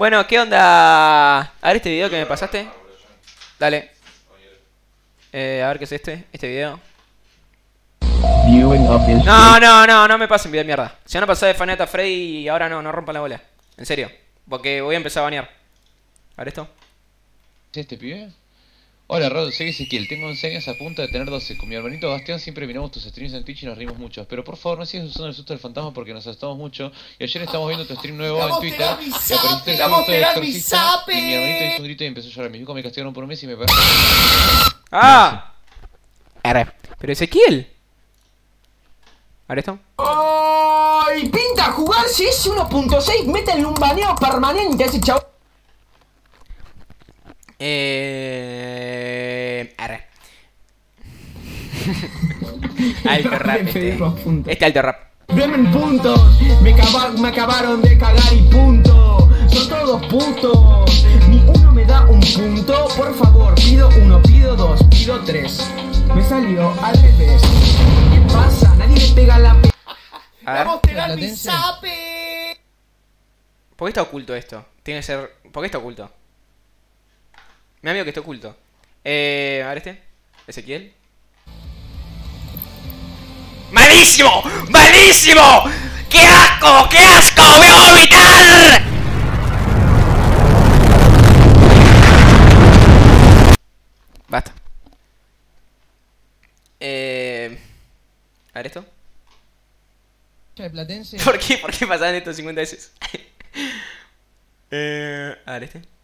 Bueno, ¿qué onda? A ver este video que me pasaste. Dale. Eh, a ver qué es este, este video. No, no, no, no me pasen video de mierda. Si van a pasar de Fanata Freddy y ahora no, no rompan la bola. En serio. Porque voy a empezar a banear. A ver esto. ¿Es este pibe? Hola Rod, soy Ezequiel, tengo 11 años a punto de tener 12. Con mi hermanito Bastián siempre miramos tus streams en Twitch y nos rimos mucho. Pero por favor no sigas usando el susto del fantasma porque nos asustamos mucho. Y ayer estamos viendo tu stream nuevo en Twitter y apareciste el susto de exorcista y mi hermanito hizo un grito y empezó a llorar. Mis hijos me castigaron por un mes y me pagaron. ¡Ah! R. Pero Ezequiel. A ver esto. ¡Ay! ¡Pinta jugar si es 1.6! ¡Métanle un baneo permanente a ese chavo! Eh... alto rap este. Este alto rap. Denme puntos, me, acaba- me acabaron de cagar y punto. Son todos putos. Ni uno me da un punto. Por favor, pido uno, pido dos, pido tres. Me salió al revés. ¿Qué pasa? Nadie le pega la pe. A ver. pegar mi ¿Por qué está oculto esto? Tiene que ser... ¿Por qué está oculto? Me amigo que está oculto. Eh... A ver este. Ezequiel. ¡Malísimo! ¡Malísimo! ¡Qué asco! ¡Qué asco! ¡Voy a vomitar! Basta. Eh... A ver esto. ¿Por qué? ¿Por qué pasaban esto 50 veces? eh, a ver este.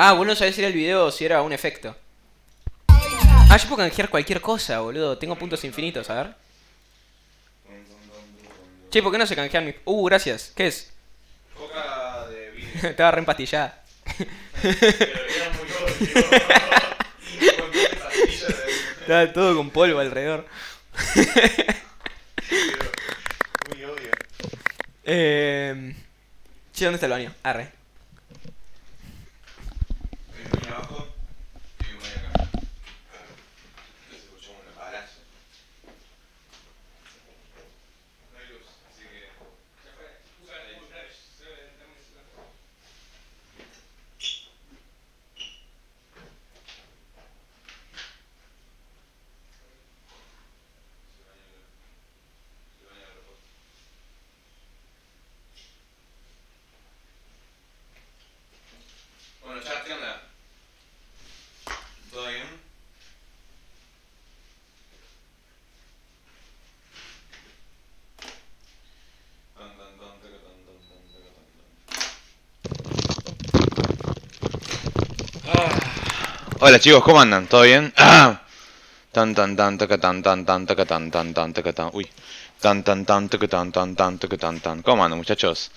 Ah, bueno, no sabés si era el video o si era un efecto. Ah, yo puedo canjear cualquier cosa, boludo. Tengo puntos infinitos, a ver. Che, ¿por qué no se canjean mis... Uh, gracias. ¿Qué es? Coca de vino. Estaba re empastillada. Estaba todo con polvo alrededor. Muy obvio. Eh... Che, ¿dónde está el baño? Arre. Hay un baño abajo y un baño acá. Se escuchó un balazo. No hay luz, así que. Ya fue. Usa el Bueno, chat, ¿qué onda? ¿Todo bien? Tan, tan, tan, taca, tan, tan, tan, taca, tan, tan. Hola chicos, ¿cómo andan? ¿Todo bien? Ah. Tan tan tan taca tan tan tan taca tan tan tan taca tan uy tan tan tan taca tan tan tan taca tan tan ¿Cómo andan muchachos?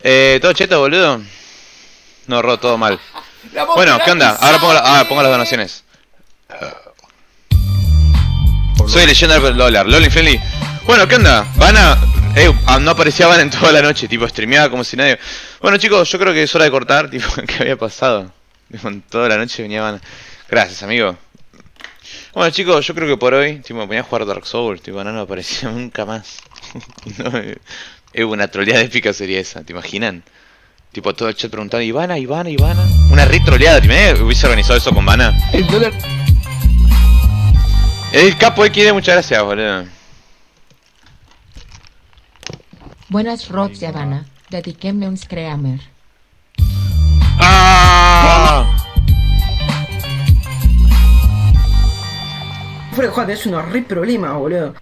Eh, ¿todo cheto boludo? No, ro, todo mal. Bueno, ¿qué onda? Ahora pongo, la- ah, pongo las donaciones. Soy leyenda del dólar, Loli Friendly. Bueno, ¿qué onda? Van a. Eh, ah, no aparecía Van en toda la noche, tipo, streameaba como si nadie. Bueno, chicos, yo creo que es hora de cortar, tipo, ¿qué había pasado? Toda la noche venía Van. Gracias, amigo. Bueno, chicos, yo creo que por hoy, tipo, me ponía a jugar Dark Souls, tipo, no, no aparecía nunca más. no, eh, eh, una troleada épica sería esa, ¿te imaginan? Tipo, todo el chat preguntando, Ivana, Ivana, Ivana. Una re troleada, ¿te imaginas que hubiese organizado eso con Vana? El dólar. El capo XD, muchas gracias, boludo. Buenas Rod de Habana, dediquem-me uns creamer. Fuera de joder, es un re problema, boludo.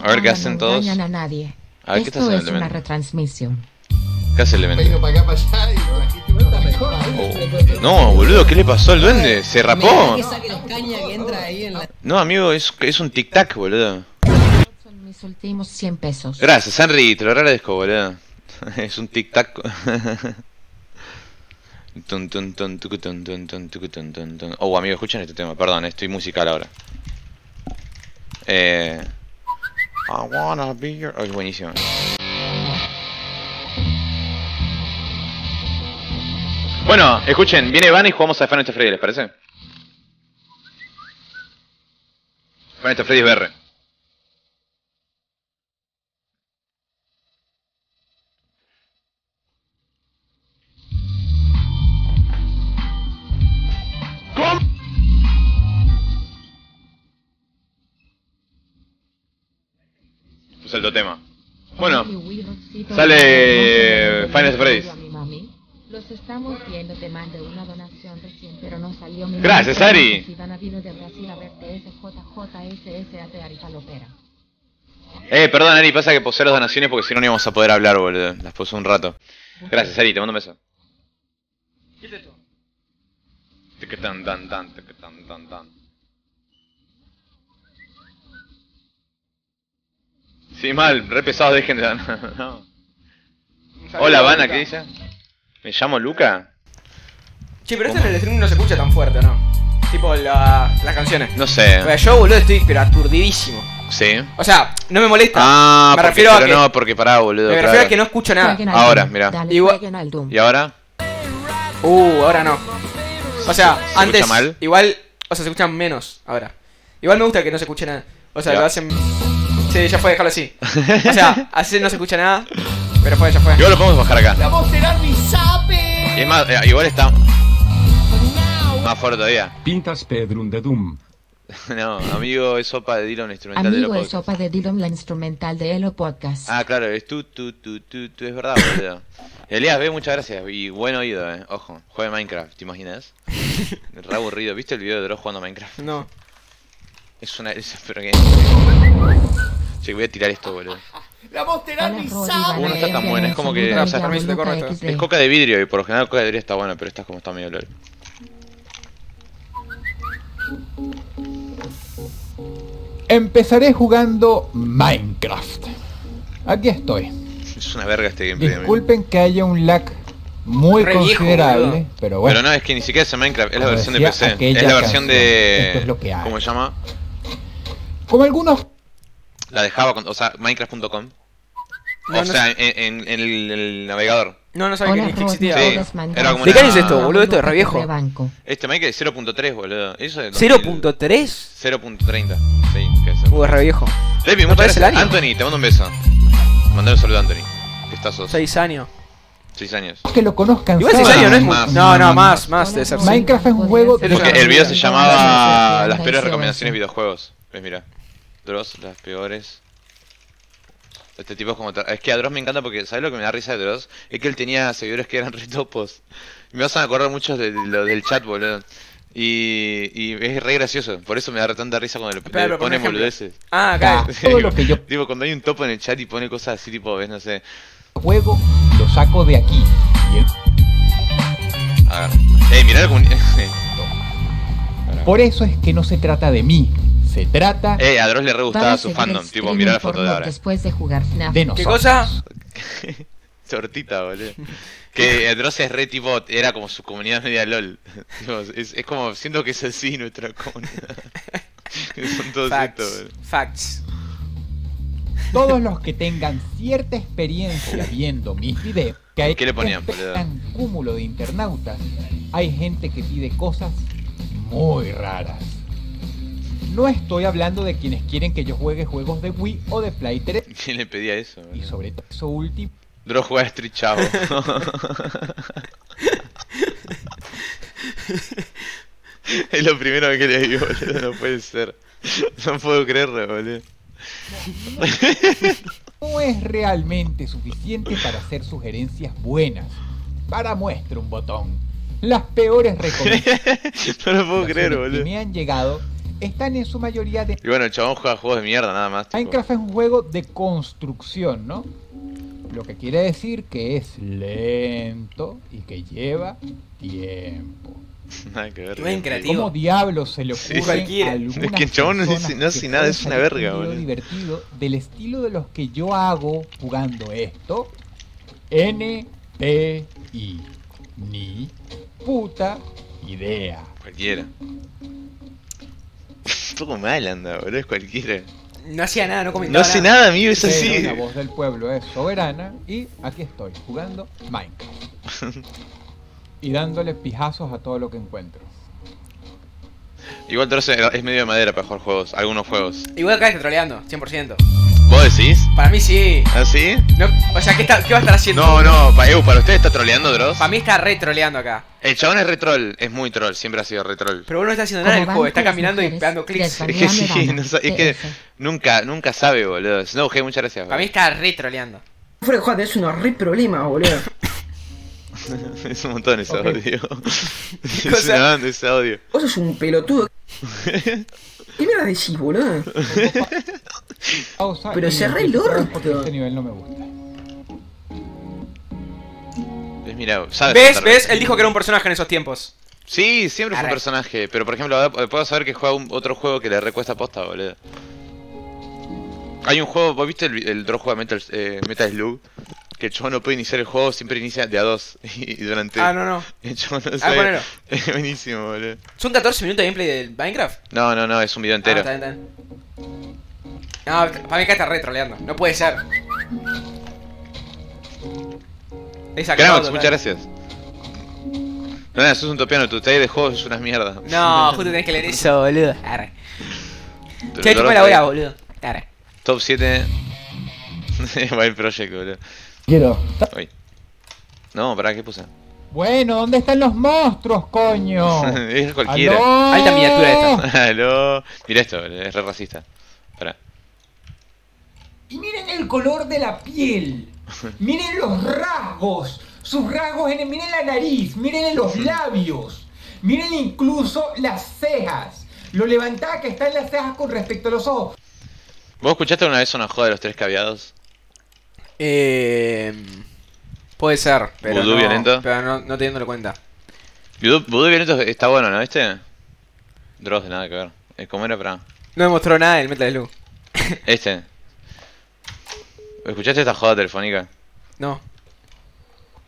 A ver, ¿qué hacen no todos? a nadie. A ver, ¿qué Esto estás es haciendo, una retransmisión. ¿Qué hace el mejor. Oh. No, boludo, ¿qué le pasó al duende? ¿Se rapó? No, amigo, es, es un tic-tac, boludo. Son mis últimos 100 pesos. Gracias, Henry, te lo agradezco, boludo. Es un tic-tac. Oh, amigo, escuchen este tema, perdón, estoy musical ahora. Eh. I wanna be your. Oh, es buenísimo. Bueno, escuchen, viene Van y jugamos a Final Freddy, ¿les parece? Final Freddy es BR. Sale Final Freddy's. Los estamos viendo, te mandé una donación recién, pero no salió mi Gracias. Ari. Ivana vino de Brasil a verte, SJJSS a Arifa Lopera. Eh, perdón, Ari, pasa que posé las donaciones porque si no no íbamos a poder hablar, boludo. Las puse un rato. Gracias, Ari, te mando un beso. ¿Qué es esto? Tan tan tan, tan tan tan. Sí, mal, re pesado, dejen de no. Hola, Vana, ¿qué dice? ¿Me llamo Luca? Che, pero esto en el stream no se escucha tan fuerte, ¿no? Tipo la, las canciones. No sé. Porque yo, boludo, estoy pero aturdidísimo. Sí. O sea, no me molesta. Ah, me porque, refiero a pero que, no, porque pará, boludo. me refiero claro. a que no escucho nada. Ahora, mira. ¿Y ahora? Uh, ahora no. O sea, ¿Se antes escucha mal? igual, o sea, se escuchan menos ahora. Igual me gusta que no se escuche nada. O sea, Ya. lo hacen Sí, ya fue, dejarlo así. O sea, así no se escucha nada, pero fue, ya fue. Igual lo podemos bajar acá. ¡La voz será mi sape! Y es más, eh, igual está más fuerte todavía. Pintas Pedrum de Doom. No, amigo, es sopa de Dylan instrumental de Amigo de podcasts. sopa de Dylan, la instrumental de Elo Podcast. Ah, claro, es tú, tú, tú, tú, tú, es verdad, boludo. Elías, ve, muchas gracias. Y buen oído, eh. Ojo, juega Minecraft, ¿te imaginas? Re aburrido. ¿Viste el video de Dross jugando a Minecraft? No. Es una. Es, pero que. Che, voy a tirar esto, boludo. ¡La voz será Hola, mi Rodi, sape! Uh, no está tan buena, es como que- o sea. Es coca de vidrio y por lo general coca de vidrio está buena, pero esta es como está medio lol. Empezaré jugando Minecraft. Aquí estoy. Es una verga este gameplay. amigo. Disculpen que haya un lag muy Re considerable, pero bueno. Pero no, es que ni siquiera es Minecraft, es la versión de PC. Es la versión canción, de. esto es lo que hay. ¿Cómo se llama? Como algunos La de Java, con- o sea, Minecraft.com. No, O no sea, en, en- en el, el navegador. No, no sabía Hola, que ni Rod, existía. ¿me Sí, era como ¿De qué es esto, boludo? Esto es re viejo. de. Este Minecraft es 0.3, boludo. Eso es 0.3. 0.30. Sí, que es. Uh, es re viejo. Levi, ¿No muchas el gracias. año? Anthony, te mando un beso. Mandale un saludo a Anthony. Que estás sos 6 años. 6 años. que lo conozcan Igual 6 saben. años no es Más. No, no, más, más Hola, debe ser. Minecraft es un juego de- Porque el video se llamaba Las peores recomendaciones de videojuegos. ¿Ves? Mira. Dross, las peores. Este tipo es como. tra- Es que a Dross me encanta porque, ¿sabes lo que me da risa de Dross? Es que él tenía seguidores que eran retopos. Me vas a acordar mucho de, de lo del chat, boludo. Y, y es re gracioso. Por eso me da tanta risa cuando le, le pero ejemplo. boludeces. Ah, acá. Todo lo que yo Tipo, cuando hay un topo en el chat y pone cosas así, tipo, ves, no sé. juego lo saco de aquí. El- A ver. Ey, mirá comunidad. Por eso es que no se trata de mí, se trata Ey, a Dross le re gustaba su fandom. Tipo, mirá la foto de ahora. Después de jugar FNAF. de ¿Qué cosa? Tortita, boludo. Que el Dross es re tipo, era como su comunidad media LOL. Es, es como, siento que es así nuestra comunidad. Son todos estos, Facts. boludo. Facts. Todos los que tengan cierta experiencia viendo mis videos, que hay ¿Qué le ponían, gran cúmulo de internautas, hay gente que pide cosas muy raras. No estoy hablando de quienes quieren que yo juegue juegos de Wii o de Play 3 ¿Quién le pedía eso? y sobre todo eso último Dross juega Street Chavo. es lo primero que le digo, boludo. No puede ser. No puedo creerlo, boludo. no es realmente suficiente para hacer sugerencias buenas. Para muestra un botón. Las peores recomendaciones no lo puedo creer, que boludo. me han llegado están en su mayoría de Y bueno, el chabón juega juegos de mierda, nada más. tipo. Minecraft es un juego de construcción, ¿no? Lo que quiere decir que es lento y que lleva tiempo. Nada que ver. Buen creativo. ¿Cómo diablos se le Sí. ocurre Cualquiera. a algunas Es que el chabón no dice- no hace que nada, es una verga, boludo. divertido del estilo de los que yo hago jugando esto? N P I ni puta idea. Cualquiera. Un poco mal anda, boludo, es cualquiera. No hacía nada, no No comentaba hace nada, amigo, es Pero así. la voz del pueblo es soberana y aquí estoy jugando Minecraft. y dándole pijazos a todo lo que encuentro. Igual Dross es medio de madera para jugar juegos, algunos juegos. Igual acá está troleando, 100%. ¿Vos decís? Para mí sí. ¿Ah, sí? No, o sea, ¿qué, está- qué va a estar haciendo? No, no, pa, Ew, ¿para usted está troleando Dross? Para mí está re troleando acá. El chabón es re troll, es muy troll, siempre ha sido re troll. Pero uno no está haciendo nada en el juego, está caminando y pegando clics. Es que sí, no es que nunca, nunca sabe, boludo. Snowhead, muchas gracias. Para mí está re troleando. Fuera de joda, es un re problema, boludo. es un montón ese Ok. audio. es una banda ese audio. Vos sos un pelotudo. ¿Qué mierda decís, boludo? Pausa Pero cerré el orto. Porque este nivel no me gusta. Es mira, ¿sabes? ¿Ves? ¿Ves? Él dijo que era un personaje en esos tiempos. Sí, siempre fue un personaje. Pero por ejemplo, ahora puedo saber que juega un, otro juego que le recuesta posta, boludo. Hay un juego, ¿vos viste el, el Dross juega Metal, eh, Metal Slug? Que el chabón no puede iniciar el juego, siempre inicia de a dos. Y durante. Ah, no, no. El chabón no Ah, sabe. Es buenísimo, boludo. ¿Son 14 minutos de gameplay del Minecraft? No, no, no, es un video Ah, entero. está bien, está bien. No, para mí acá está re troleando. No puede ser. Total. muchas gracias. No, no, sos un topiano, tu taller de juegos es una mierda. No, justo tenés que leer eso, boludo. Arre. Che, lo chupa la bola, boludo. Arre. Top 7. Wild Project, boludo. Quiero. Uy. No, pará, ¿qué puse? Bueno, ¿dónde están los monstruos, coño? es cualquiera. ¡Aló! Alta miniatura esta. Aló. Mira esto, es re racista. Y miren el color de la piel. Miren los rasgos. Sus rasgos, en, miren la nariz, miren los labios. Miren incluso las cejas. Lo levantada que están las cejas con respecto a los ojos. ¿Vos escuchaste una vez una joda de los tres caviados? Eh, puede ser, pero Vudú no, violento. pero no, no teniéndolo cuenta. Vudú Vudú Violento está bueno, ¿no? ¿Viste? Dross de nada que ver. Eh, ¿Cómo era? Pará. No me mostró nada del Metal Slug. Este. ¿Escuchaste esta joda telefónica? No.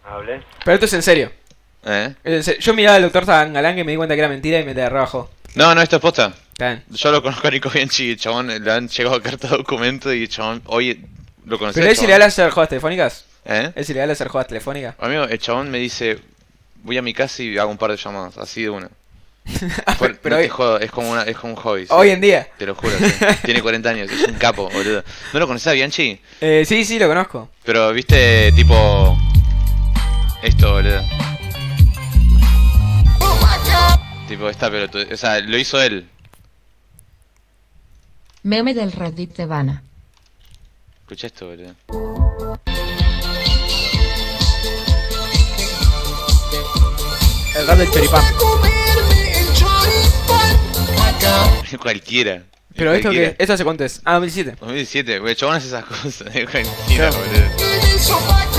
Hable. Pero esto es en serio. ¿Eh? Es en serio. Yo miraba al doctor Tangalán que me di cuenta que era mentira y me te rebajo. No, no, esto es posta. Bien. Yo lo conozco a Nico Bianchi y el chabón le han llegado carta de documento y el chabón, oye, lo conocí. ¿Pero es ilegal hacer jodas telefónicas? ¿Eh? ¿Es ilegal hacer jodas telefónicas? Amigo, el chabón me dice, voy a mi casa y hago un par de llamadas, así de una. Por- pero no hoy, te jodo, es como, una, es como un hobby. sí. hoy en día. Te lo juro, sí. Tiene 40 años, es un capo, boludo. ¿No lo conoces a Bianchi? Eh, sí, sí, lo conozco. Pero viste, tipo... Esto, boludo. Tipo, esta pelotuda. O sea, lo hizo él. Meme del Reddit de Vana. Escucha esto, boludo. El rap del choripán. Cualquiera. Pero esto que. ¿Esto hace cuánto es? Ah, 2007. 2017, güey, chabón hace esas cosas. de Cualquiera, boludo.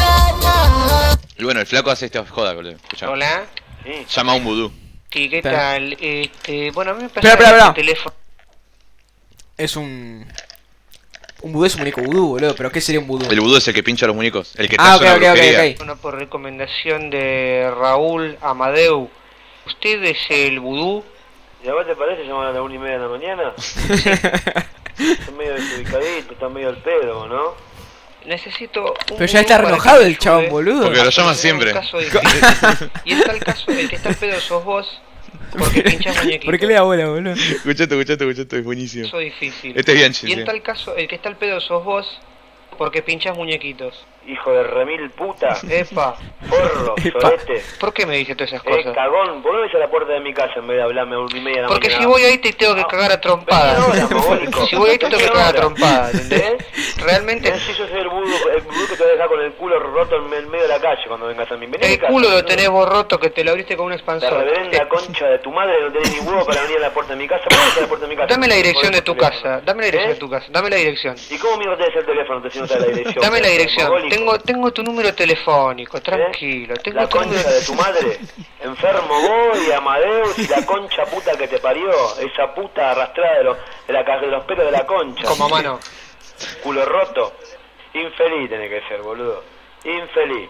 Y bueno, el flaco hace esta joda, boludo. Escuchá. Hola. Sí. Llama a un vudú. Sí, ¿qué Está. tal? Este, bueno, a mí me Espera, pasa espera, el espera. teléfono. Es un. Un vudú es un muñeco vudú, boludo. ¿Pero qué sería un vudú? El vudú es el que pincha a los muñecos. El que Ah, taza una ok, ok, ok, brujería. ok. Bueno, por recomendación de Raúl Amadeu. ¿Usted es el vudú? ¿Y a vos te parece llamar a la una y media de la mañana? Está medio desubicadito, está medio al pedo, ¿no? Necesito un Pero ya está para renojado que me el chabón, ayude boludo. Porque lo a llama solucionar siempre. un caso difícil. y en tal caso, el que está al pedo sos vos, porque pinchás muñequitos. ¿Por qué le da bola, boludo? Escuchate, escuchate, escuchate, es buenísimo. Caso difícil. Este es Bianchi, Y en sí. tal caso, el que está al pedo sos vos, porque pinchás muñequitos. Hijo de remil puta, Epa, porro, solete. ¿por qué me dices todas esas Eh, cosas? cagón, ¿por qué no ves a la puerta de mi casa en vez de hablarme a una y media de la Porque mañana? si voy ahí te tengo que cagar a trompadas. Si voy ahí te tengo que cagar a trompadas, ¿entendés? ¿Eh? Realmente si yo soy el budo, el budo que te va a dejar con el culo roto en el medio de la calle cuando vengas a mí. Vení mi el culo lo tenés vos roto que te lo abriste con un La expansor. reverenda Eh, concha de tu madre no tenés ni huevo para venir a la puerta de mi casa. ¿Por qué no estás a la puerta de mi casa? Dame la dirección de tu casa, dame la dirección ¿Eh? de tu casa, dame la dirección. ¿Y cómo mierda tenés el teléfono si no te da la dirección? Dame la dirección. Tengo, tengo tu número telefónico, tranquilo. ¿Eh? Tengo La tu concha número. de tu madre. Enfermo vos y Amadeus y la concha puta que te parió. Esa puta arrastrada de los, de, la, de los pelos de la concha. Como mano. Culo roto. Infeliz tenés que ser, boludo. Infeliz.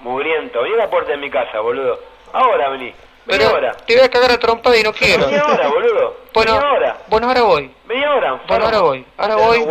Mugriento. Vení a la puerta de mi casa, boludo. Ahora vení. Vení ahora. te voy a cagar a trompada y no quiero. Vení ahora, boludo. Bueno, Vení ahora. bueno, ahora voy. Vení ahora, enfermo. Bueno, ahora voy. Ahora voy. los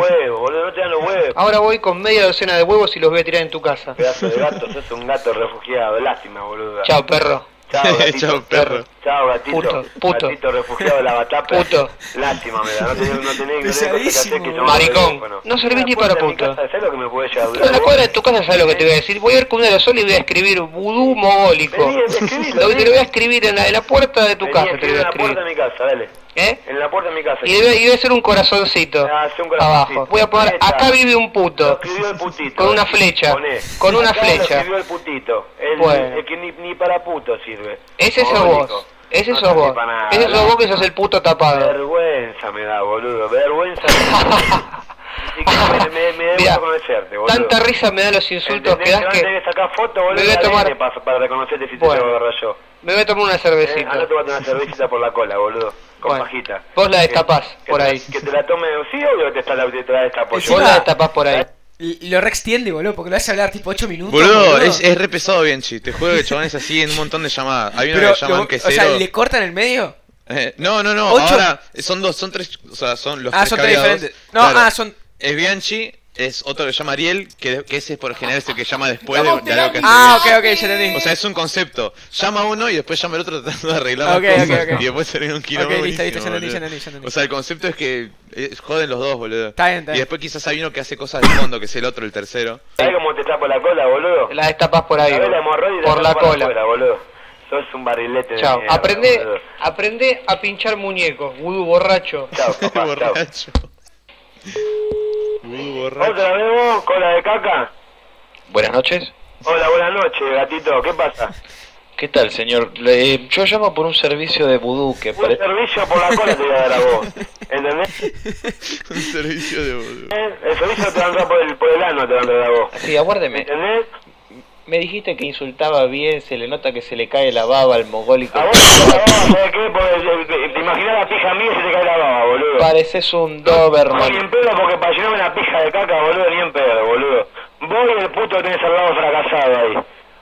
Ahora voy con media docena de huevos y los voy a tirar en tu casa. Pedazo de gato, sos un gato refugiado. Lástima, boludo. Chao, perro. Chao, gatito. Chao, perro. Chao, gatito. Puto, puto. Gatito refugiado de la batapa. Puto. Lástima me da, no tenés, no tenés, no tenés cosas que hacer que llamar Maricón. No servís ni En para puto. casa, ¿Sabes lo que me puede llegar a En durar? la cuadra de tu casa, ¿sabes lo que te voy a decir? Voy a ir con un aerosol y voy a escribir vudú mogólico. Vení, escribilo, Lo te lo voy a escribir en la, en la puerta de tu Vení, casa, te lo voy en a la puerta escribir. de mi casa, dale. ¿Eh? En la puerta de mi casa. Y debe, y debe ser un corazoncito Ah, hace un corazoncito. abajo. Voy a poner, acá vive un Lo puto. escribió el putito. Con una flecha. Poné. Con una Acá Lo flecha. escribió el putito. El, Bueno. el que ni, ni para puto sirve. Ese Mogólico. vos. Ese No sos vos. nada. Ese sos vos que sos el puto tapado. Vergüenza me da, boludo. Vergüenza me da. Me, me, me Mirá, boludo. Tanta risa me dan los insultos que das que a sacar foto, boludo, me voy a tomar- para, para reconocerte si te a agarrar yo. me voy a tomar una Eh, cervecita. Anda, tomate una cervecita por la cola, boludo. Con Bueno. pajita. Vos la destapás Que- por que- ahí. Que te la tome, sí, obvio que te está la te trae esta Vos la destapás por ahí. Y lo re extiende, boludo, porque lo hace hablar tipo 8 minutos. Boludo, es, es re pesado Bianchi. Te juro que el chabón es así en un montón de llamadas. Hay una Pero, que llaman lo- que o sea, ¿le cortan el medio? Eh, no, no, no. ¿Ocho? Ahora son dos, son tres. O sea, son los Ah, tres son tres diferentes. No, ah, son- Es Bianchi, es otro que se llama Ariel, que, que ese por general es el que llama después de, algo que Ah, ok, ok, ya entendí. O sea, es un concepto. Llama uno y después llama el otro tratando de arreglar las Ok, cosas. ok, ok. Y después termina un quilombo. Ok, listo, listo, ya entendí, boludo. ya entendí, ya entendí. O sea, el concepto es que eh, joden los dos, boludo. Está bien, está Y después quizás hay uno que hace cosas de fondo, que es el otro, el tercero. ¿Sabes cómo te tapo la cola, boludo? La destapás por ahí. ¿Sabes la? Por la cola. Boludo. Sos un barrilete de Chao. mierda, Aprende, boludo. aprende a pinchar muñecos, vudú borracho. Chao, papá, chao. Borracho. Muy borracho. ¿Otra vez vos, cola de caca? Buenas noches. Hola, buenas noches, gatito. ¿Qué pasa? ¿Qué tal, señor? Le- yo llamo por un servicio de vudú que Un servicio por la cola te voy a dar a vos. ¿Entendés? un servicio de. ¿Eh? El servicio te va a por el, por el ano, te va a entrar a vos. Sí, aguárdeme. ¿Entendés? Me dijiste que insultaba bien, se le nota que se le cae la baba al mogólico. A vos, vos, ¿sabes qué? Porque, te imaginas la pija mía y se te cae la baba, boludo. Pareces un No, ni Doberman. en pedo porque para llenarme una pija de caca, boludo, ni en pedo, boludo. Vos y el puto tenés al lado fracasado ahí.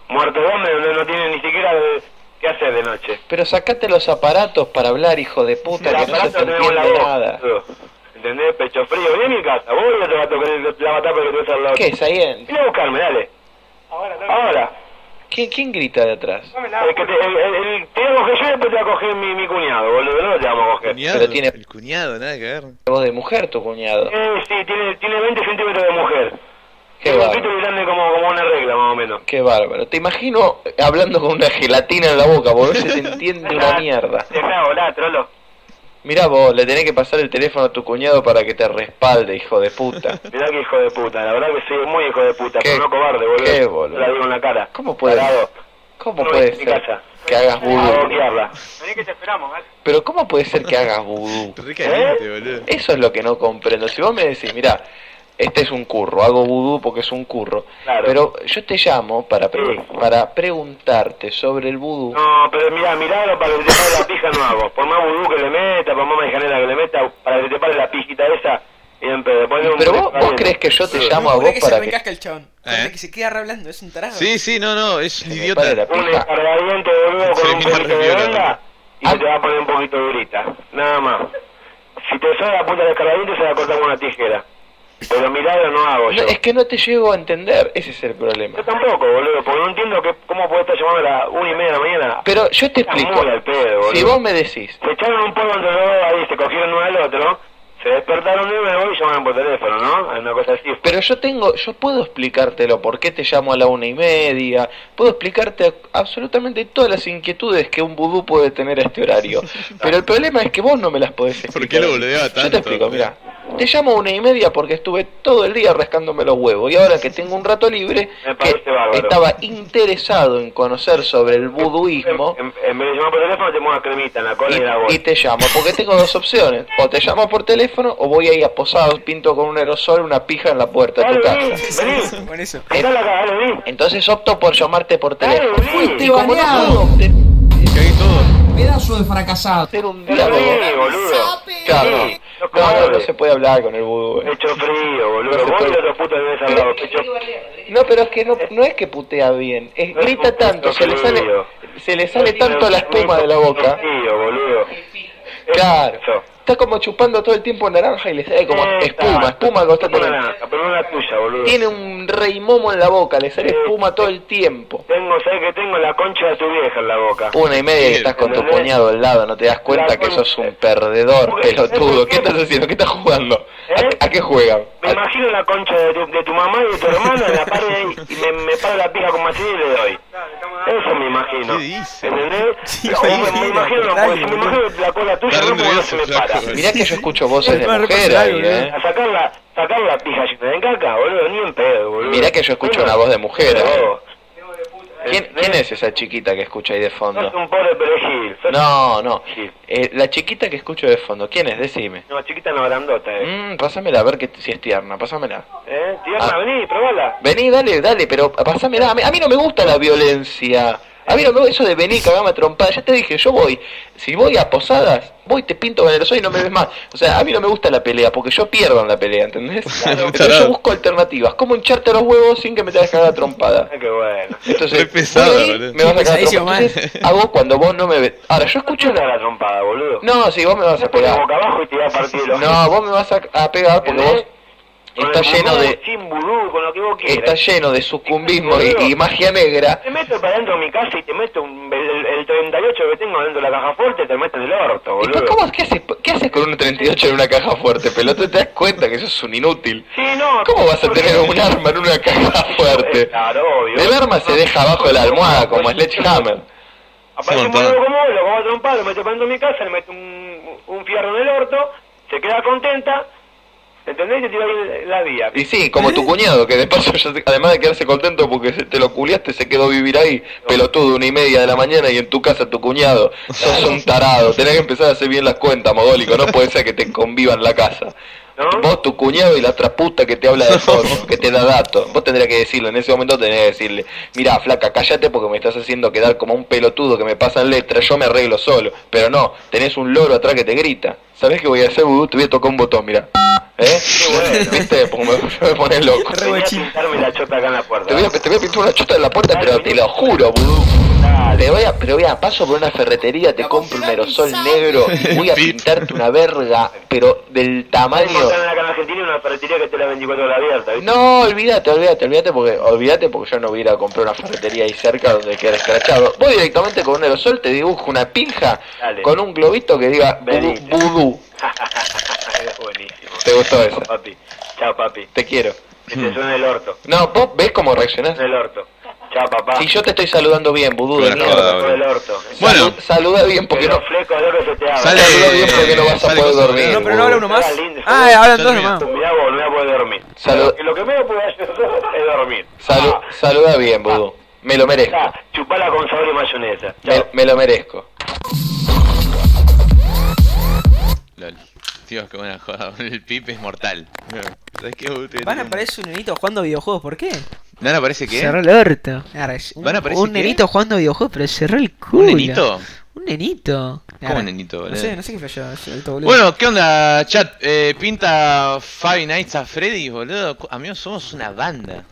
Muerto de hambre, no, no tiene ni siquiera de- qué hacer de noche. Pero sacate los aparatos para hablar, hijo de puta, El que no se te entiende nada. boludo. ¿Entendés? Pecho frío. Vení a mi casa. Vos y te va a tocar la batapa que tenés al lado. ¿Qué es ahí? Vení a buscarme, dale. Ahora. ¿Quién, ¿Quién grita de atrás? El que te, el, el, el- te voy a coger yo y después te va a coger mi, mi cuñado, boludo. No te vamos a coger. Cuñado, Pero tiene- El cuñado, nada que ver. Voz de mujer, tu cuñado. Eh, sí, tiene, tiene 20 centímetros de mujer. Qué Tiene un bárbaro. pito grande como, como una regla, más o menos. Qué bárbaro. Te imagino hablando con una gelatina en la boca, porque no se te entiende una mierda. Dejá de volar, trolo. Mirá vos, le tenés que pasar el teléfono a tu cuñado para que te respalde, hijo de puta. Mirá que hijo de puta, la verdad que soy muy hijo de puta, ¿Qué? pero no cobarde, boludo. ¿Qué, boludo? Te La digo en la cara. ¿Cómo puede. ¿cómo No, puede ser casa. que hagas vudú? boquearla. Pero ¿cómo puede ser que hagas vudú? Boludo. Eso es lo que no comprendo. Si vos me decís, mira, este es un curro, hago vudú porque es un curro. Claro. Pero yo te llamo para, pre- para preguntarte sobre el vudú. No, pero mirá, milagro para que te pare la pija no hago. Por más vudú que le meta, por más marijanera que le meta, para que te pare la pijita esa, un Pero vos, vos crees que yo te Sí. llamo a vos que se para que... recasca el chabón. ¿Eh? Que se queda hablando, es un tarado. Sí, sí, no, no, es un idiota. Un pija. escargadiente, boludo, con Se un poquito de venda, y Ah. se te va a poner un poquito durita. Nada más. Si te sale la punta del escargadiente, se la corta con una tijera. Pero milagro no hago No, yo. es que no te llego a entender, ese es el problema. Yo tampoco, boludo, porque no entiendo que, cómo puede estar llamando a las una y media de la mañana. Pero yo te explico. pedo. Si vos me decís, Se echaron un polvo entre los dos ahí, se cogieron uno al otro, se despertaron de nuevo y llamaron por teléfono, ¿no? Una cosa así. pero yo tengo, yo puedo explicártelo, por qué te llamo a la una y media, puedo explicarte absolutamente todas las inquietudes que un vudú puede tener a este horario. Pero el problema es que vos no me las podés explicar. ¿Por qué lo boludeaba Yo te tanto? explico, mira. Te llamo a una y media porque estuve todo el día rascándome los huevos y ahora que tengo un rato libre, Me que parece bárbaro. estaba interesado en conocer sobre el vuduismo, En, en vez de llamar por teléfono, te pongo una cremita en la cola y, la boca. y te llamo, porque tengo dos opciones. O te llamo por teléfono o voy ahí a posado, pinto con un aerosol una pija en la puerta de tu casa. vení. Entonces opto por llamarte por teléfono. Fuiste Y como no todo. Pedazo de fracasado. un diálogo, claro, no, no, no cobarde. se puede hablar con el vudú. Pecho frío, boludo. No Vos puede. al lado. Pecho No, pero es que no, no es que putea bien, es, No grita tanto, se le sale, se le sale tanto la espuma de la boca. Frío, boludo. Claro. Está como chupando todo el tiempo naranja y le sale como Eh, espuma, está. espuma constante. Una naranja, pero no la tuya, boludo. Tiene un rey momo en la boca, le sale Eh, espuma todo el tiempo. Tengo, ¿sabes que tengo? La concha de tu vieja en la boca. Una y media que estás con tu cuñado al lado, no te das cuenta La que con- sos un perdedor, Porque- pelotudo. ¿Qué estás haciendo? ¿Qué estás jugando? ¿Eh? ¿A, a qué juegan? Me imagino la concha de tu, de tu mamá y de tu hermana en la pared y me, me paro la pija con macilla y le doy. Eso me imagino. ¿Qué dice? ¿Entendés? Sí, O me, sí, me imagino, al porque si me contrario, imagino la cola tuya, no no me para. Mirá que yo escucho voces de mujer ahí, algo, eh. A sacar la, sacar la pija llena de caca, boludo, ni en pedo, boludo. Mirá que yo escucho una voz de mujer, Pero eh. vos, ¿Quién, quién es esa chiquita que escucha ahí de fondo? Un pobre perejil. No, no. Eh, la chiquita que escucho de fondo, ¿quién es? Decime. No, chiquita no, grandota, eh. Mm, pásamela a ver que, si es tierna, pásamela. ¿Eh? Tierna, Ah. vení, probala. Vení, dale, dale, pero pásamela. A mí, a mí no me gusta la violencia. A mí no me gusta eso de venir, cagame a trompada. Ya te dije, yo voy. Si voy a posadas, voy, te pinto con el sol y no me ves más. O sea, a mí no me gusta la pelea, porque yo pierdo en la pelea, ¿entendés? Entonces yo busco alternativas. ¿Cómo hincharte los huevos sin que me te hagas cagar a trompada? Ah, qué bueno. Entonces, pesado, voy me vas a cagar trompada. Entonces, hago cuando vos no me ves. Ahora, yo escucho la trompada, boludo. No, sí, vos me vas a pegar. boca abajo y te va a partir No, vos me vas a, a pegar porque vos está el lleno de Sin vudú, con lo que vos quieras. está lleno de sucumbismo y, y magia negra. Te meto para dentro de mi casa y te meto un, el, el 38 que tengo dentro de la caja fuerte, te meto en el orto, ¿Y boludo. por cómo, qué, haces, qué haces con un 38 en una caja fuerte, pelotudo? ¿Te das cuenta que sos un inútil? Sí, no. ¿Cómo vas a tener un arma en una caja fuerte? Claro, obvio. El arma se deja abajo de la almohada como Sledgehammer. Aparece Un boludo como vos, lo vamos a trompar, lo meto para dentro de mi casa, le meto un, un fierro en el orto, se queda contenta, ¿entendés? Te ahí la vía. Y sí, como tu cuñado, que de paso, ya se- además de quedarse contento porque te lo culiaste, se quedó a vivir ahí, pelotudo, una y media de la mañana y en tu casa tu cuñado. Sos un tarado, tenés que empezar a hacer bien las cuentas, mogólico, no puede ser que te convivan la casa. ¿No? Vos, tu cuñado y la otra puta que te habla de fondo, que te da datos. Vos tendrías que decirlo, en ese momento tendrías que decirle, mira, flaca, cállate porque me estás haciendo quedar como un pelotudo que me pasan letras, yo me arreglo solo. Pero no, tenés un loro atrás que te grita. ¿Sabés qué voy a hacer? Te voy a tocar un botón, mira. ¿Eh? bueno. ¿Viste? Porque me, me pones loco. Re Venía a pintarme la chota acá en la puerta. Te voy, a, te voy a pintar una chota en la puerta, Dale, pero te lo juro. Dale. Te voy a, pero voy a paso por una ferretería, te compro un aerosol negro, voy a pintarte una verga, pero del tamaño. Una ferretería que te la 24 horas abierta, ¿viste? No, olvídate, olvídate, olvídate porque, olvídate porque yo no voy a ir a comprar una ferretería ahí cerca donde queda escrachado. Voy directamente con un aerosol, te dibujo una pinja Dale. con un globito que diga vudú. Buenísimo. ¿Te gustó esa? papi. Chao, papi. Te quiero. Que te suene el orto. No, vos ves cómo reaccionás. El orto. Chao, papá. Si yo te estoy saludando bien, vudú de mierda. Bueno. Salud- saluda bien porque Que no. Sale- Saluda bien porque no vas a poder dormir. No, pero no habla uno más. Ah, hablan dos nomás. Mirá vos, no voy a poder dormir. Salud. Lo que- menos puedo hacer es dormir. Ah, saluda bien, vudú. Me lo merezco. ya, chupala con sabor y mayonesa. Me, lo merezco. Lol. Tío, qué buena joda. El pipe es mortal. ¿Sabes qué? Van a aparecer un nenito jugando videojuegos, ¿por qué? ¿Nana parece qué? Cerró el orto. Arre, Un, ¿Van a aparecer un nenito jugando videojuegos, pero cerró el culo. ¿Un nenito? Un nenito. ¿Cómo Arre. nenito, No boludo? sé, no sé qué boludo. Bueno, ¿qué onda, chat? Eh, pinta Five Nights at Freddy, boludo. Amigos, somos una banda.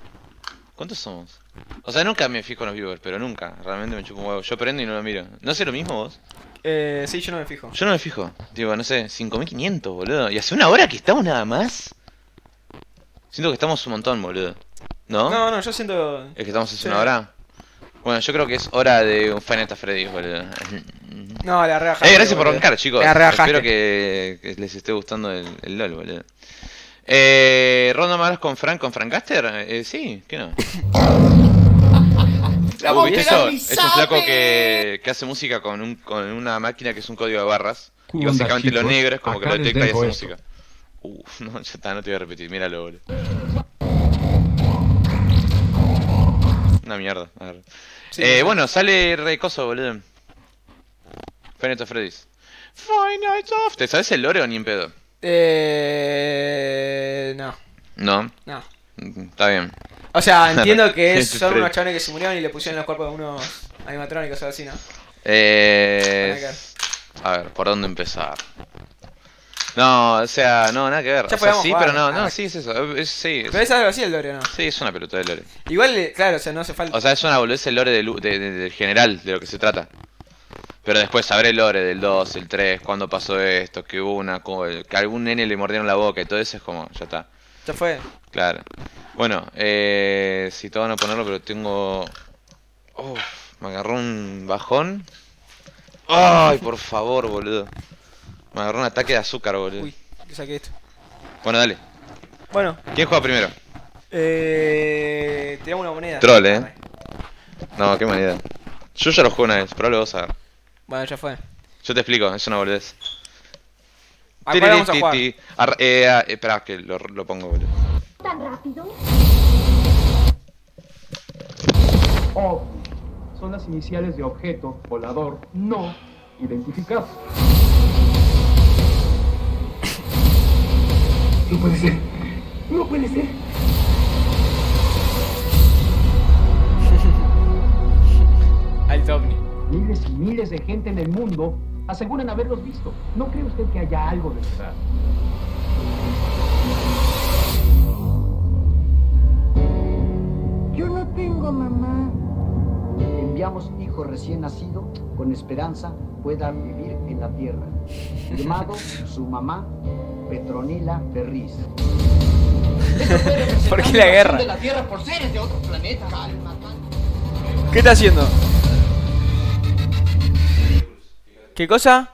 ¿Cuántos somos? O sea, nunca me fijo en los viewers, pero nunca. Realmente me chupo un huevo. Yo prendo y no lo miro. ¿No sé lo mismo vos? Eh, sí, yo no me fijo. Yo no me fijo. Digo, no sé, 5500, boludo. ¿Y hace una hora que estamos nada más? Siento que estamos un montón, boludo. ¿No? No, no, yo siento. ¿Es que estamos hace Sí. una hora? Bueno, yo creo que es hora de un at Freddy, boludo. No, la rebaja. Eh, gracias por bancar, chicos. La rebajaste. Espero que, que les esté gustando el, el LOL, boludo. Eh, ¿Ronda más con Frank, con Frank Caster? Eh, sí, ¿qué no? ¿viste eso? Es un flaco que, que hace música con, un, con una máquina que es un código de barras. Y ¿Qué onda, básicamente lo negro es como que lo detecta y hace esto. música. Uh, no, ya está, no te voy a repetir, míralo, boludo. Una mierda, a ver. Sí, eh, bueno, sale re coso, boludo. Five at Freddy's. Five Nights of... ¿Te sabes el lore o ni en pedo? Eh. No, No, no. Está bien. O sea, entiendo que es- son unos chavales que se murieron y le pusieron los cuerpos de unos animatrónicos o algo así, ¿no? Eh... A ver, ¿por dónde empezar? No, o sea, no, nada que ver. Ya O sea, sí, jugar. pero no, no, Ah. sí, es eso. Es, sí, es, Pero es algo así el lore, ¿no? sí, es una pelota de lore. Igual, eh, claro, o sea, no hace falta. O sea, es una boludez el lore del, de- de- del general, de lo que se trata. Pero después sabré el lore del 2, el 3, cuándo pasó esto, que hubo una, que algún nene le mordieron la boca y todo eso es como, ya está. Ya fue. Claro. Bueno, eh, si van a ponerlo, pero tengo... Uf, me agarró un bajón. Ay, por favor, boludo. Me agarró un ataque de azúcar, boludo. Uy, que saqué esto. Bueno, dale. Bueno, ¿Quién juega primero? eh. Tiramos una moneda. Troll, eh. No, qué manera. Yo ya lo juego una vez, pero ahora lo vas a ver. Bueno, ya fue. Yo te explico, es una boludez. ¿A cuál vamos a jugar? Eh, ah, espera, que lo, lo pongo, boludo. ¿Tan rápido? O son las iniciales de objeto volador no identificado. No puede ser. No puede ser. Alto ovni. Miles y miles de gente en el mundo aseguran haberlos visto. ¿No cree usted que haya algo de verdad? Yo no tengo mamá. Enviamos hijo recién nacido con esperanza pueda vivir en la tierra. Firmado su mamá, Petronila Ferriz. ¿Por qué la guerra? de la tierra por seres de otro planeta. ¿Qué está haciendo? ¿Qué cosa?